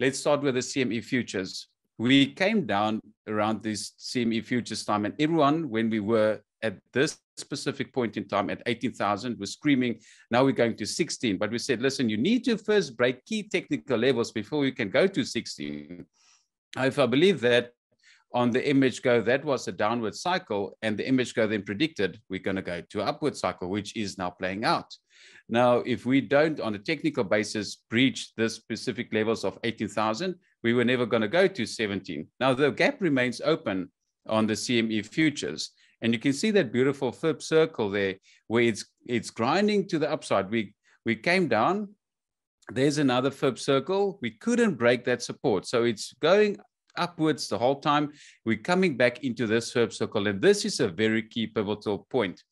let's start with the CME futures. We came down around this CME futures time, and everyone, when we were at this specific point in time at 18,000 was screaming, now we're going to 16. But we said, listen, you need to first break key technical levels before you can go to 16. If I believe that on the image go that was a downward cycle, and the image go then predicted we're going to go to upward cycle, which is now playing out. Now, if we don't, on a technical basis, breach the specific levels of 18,000, we were never going to go to 17. Now, the gap remains open on the CME futures. And you can see that beautiful flip circle there where it's it's grinding to the upside. We we came down. There's another flip circle. We couldn't break that support. So it's going upwards the whole time. We're coming back into this flip circle. And this is a very key pivotal point.